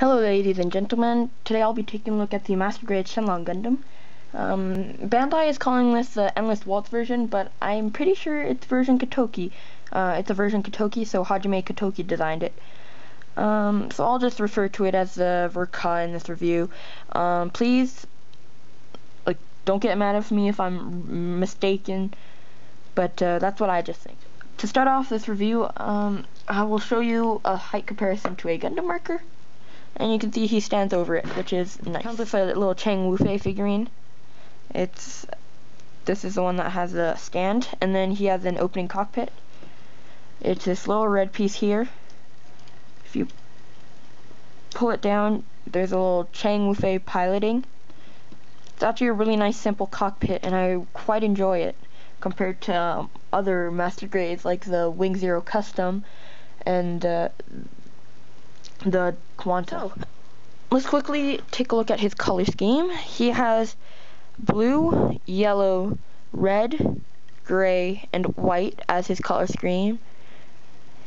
Hello ladies and gentlemen, today I'll be taking a look at the Master Grade Shenlong Gundam. Um, Bandai is calling this the Endless Waltz version, but I'm pretty sure it's version Katoki. Uh, it's a version Katoki, so Hajime Katoki designed it. Um, so I'll just refer to it as the Verka in this review. Um, please, like, don't get mad at me if I'm mistaken, but uh, that's what I just think. To start off this review, um, I will show you a height comparison to a Gundam marker and you can see he stands over it, which is nice. Comes with a little Chang Wufei figurine. It's this is the one that has the stand, and then he has an opening cockpit. It's this little red piece here. If you pull it down, there's a little Chang Wufei piloting. It's actually a really nice simple cockpit, and I quite enjoy it compared to um, other master grades like the Wing Zero Custom and uh, the Quanta. Oh. Let's quickly take a look at his color scheme. He has blue, yellow, red, gray, and white as his color scheme.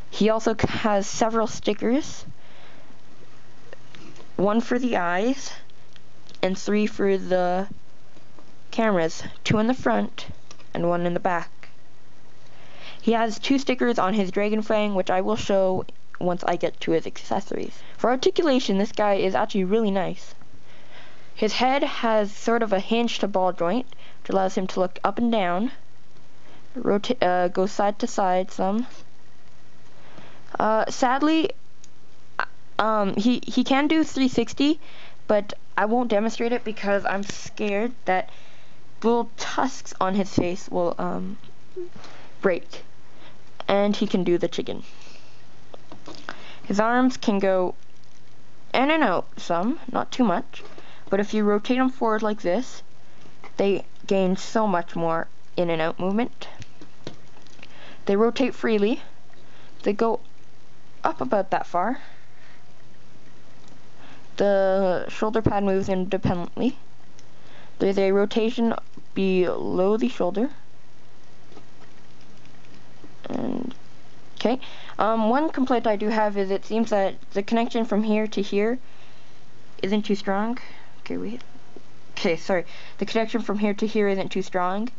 He also has several stickers. One for the eyes, and three for the cameras. Two in the front, and one in the back. He has two stickers on his Dragon Fang, which I will show once I get to his accessories. For articulation, this guy is actually really nice. His head has sort of a hinge to ball joint, which allows him to look up and down, rotate, uh, go side to side some. Uh, sadly, uh, um, he he can do 360, but I won't demonstrate it because I'm scared that little tusks on his face will um, break, and he can do the chicken. His arms can go in and out some, not too much, but if you rotate them forward like this, they gain so much more in and out movement. They rotate freely. They go up about that far. The shoulder pad moves independently. There's a rotation below the shoulder. And Okay. Um, one complaint I do have is it seems that the connection from here to here isn't too strong. Okay, wait. Okay, sorry. The connection from here to here isn't too strong.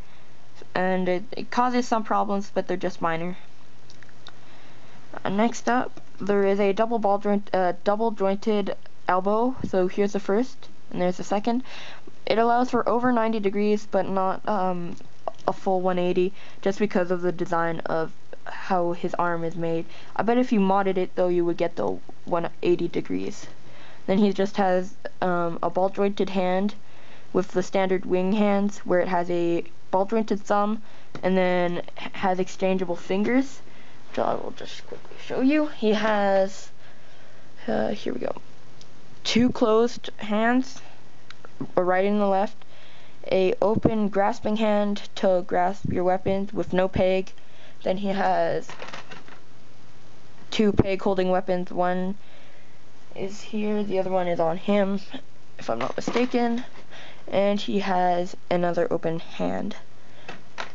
And it, it causes some problems, but they're just minor. Uh, next up, there is a double ball joint, uh, double jointed elbow. So here's the first, and there's the second. It allows for over 90 degrees, but not um, a full 180, just because of the design of how his arm is made. I bet if you modded it though you would get the 180 degrees. Then he just has um, a ball jointed hand with the standard wing hands where it has a ball jointed thumb and then has exchangeable fingers. So I will just quickly show you. He has, uh, here we go, two closed hands, a right and the left, a open grasping hand to grasp your weapons with no peg, then he has two peg holding weapons. One is here, the other one is on him, if I'm not mistaken. And he has another open hand.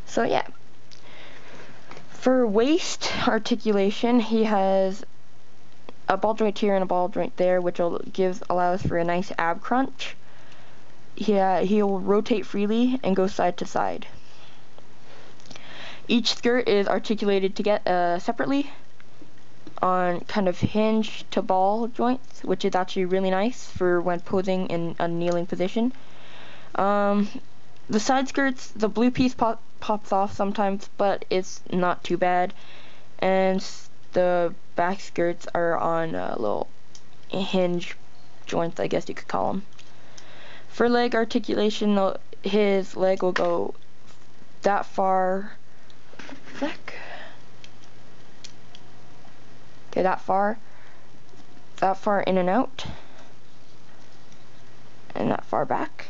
So yeah. For waist articulation, he has a ball joint here and a ball joint there, which will gives allows for a nice ab crunch. He, uh, he'll rotate freely and go side to side. Each skirt is articulated to get uh, separately on kind of hinge to ball joints, which is actually really nice for when posing in a kneeling position. Um, the side skirts, the blue piece pop, pops off sometimes, but it's not too bad. And the back skirts are on a little hinge joints, I guess you could call them. For leg articulation, his leg will go that far Back. Okay, that far. That far in and out. And that far back.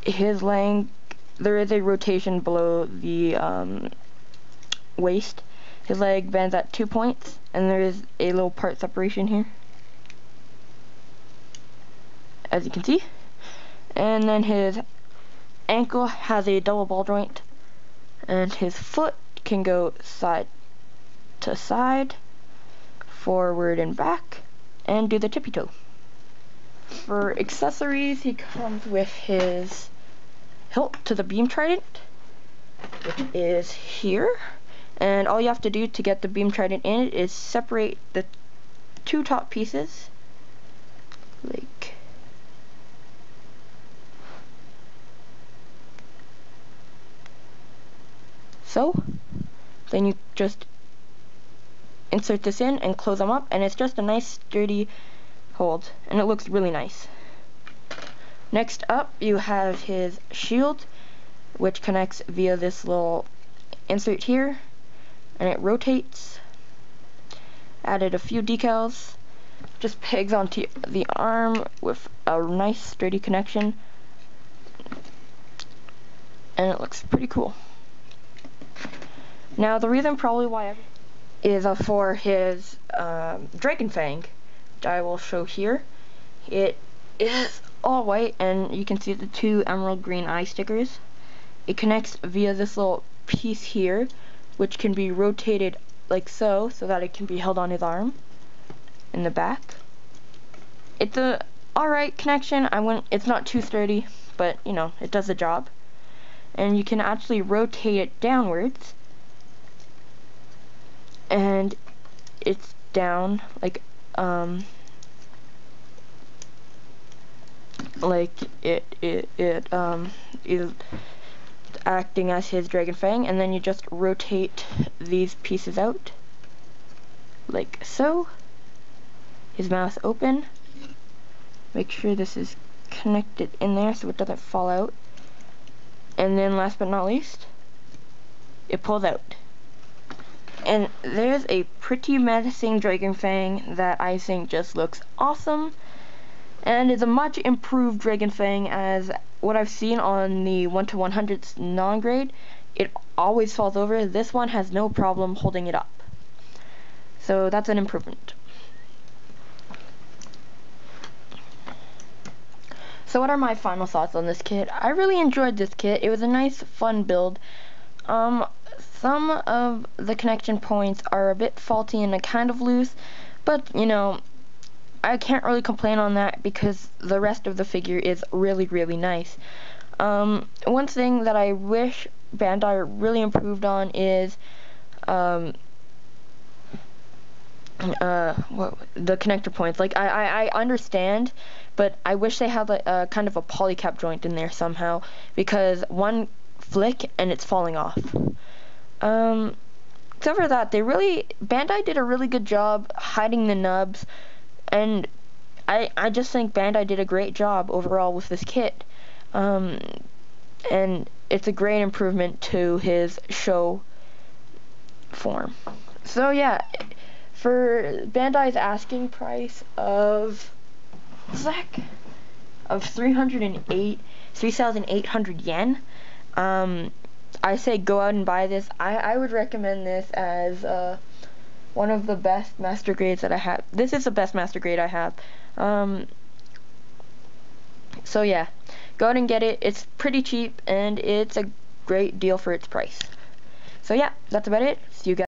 His leg, there is a rotation below the um, waist. His leg bends at two points, and there is a little part separation here. As you can see. And then his ankle has a double ball joint and his foot can go side to side forward and back, and do the tippy toe. For accessories, he comes with his hilt to the beam trident, which is here. And all you have to do to get the beam trident in it is separate the two top pieces, like so. Then you just insert this in and close them up, and it's just a nice sturdy hold, and it looks really nice. Next up, you have his shield, which connects via this little insert here, and it rotates. Added a few decals, just pegs onto the arm with a nice sturdy connection, and it looks pretty cool. Now, the reason probably why is uh, for his um, Dragon Fang, which I will show here. It is all white, and you can see the two emerald green eye stickers. It connects via this little piece here, which can be rotated like so, so that it can be held on his arm in the back. It's a alright connection. I wouldn't. It's not too sturdy, but you know, it does the job. And you can actually rotate it downwards and it's down like um like it it it um is acting as his dragon fang and then you just rotate these pieces out like so. His mouth open. Make sure this is connected in there so it doesn't fall out. And then last but not least it pulls out and there's a pretty menacing Dragon Fang that I think just looks awesome. And is a much improved Dragon Fang as what I've seen on the 1 to 100 non-grade. It always falls over. This one has no problem holding it up. So that's an improvement. So what are my final thoughts on this kit? I really enjoyed this kit. It was a nice, fun build. Um, some of the connection points are a bit faulty and kind of loose, but, you know, I can't really complain on that because the rest of the figure is really, really nice. Um, one thing that I wish Bandai really improved on is um, uh, what, the connector points. Like, I, I, I understand, but I wish they had a kind of a polycap joint in there somehow because one flick and it's falling off. Um, except for that, they really Bandai did a really good job hiding the nubs, and I I just think Bandai did a great job overall with this kit. Um, and it's a great improvement to his show form. So yeah, for Bandai's asking price of Zach of 308 3,800 yen. Um, I say go out and buy this. I, I would recommend this as uh, one of the best master grades that I have. This is the best master grade I have. Um, so yeah, go out and get it. It's pretty cheap and it's a great deal for its price. So yeah, that's about it. See you guys.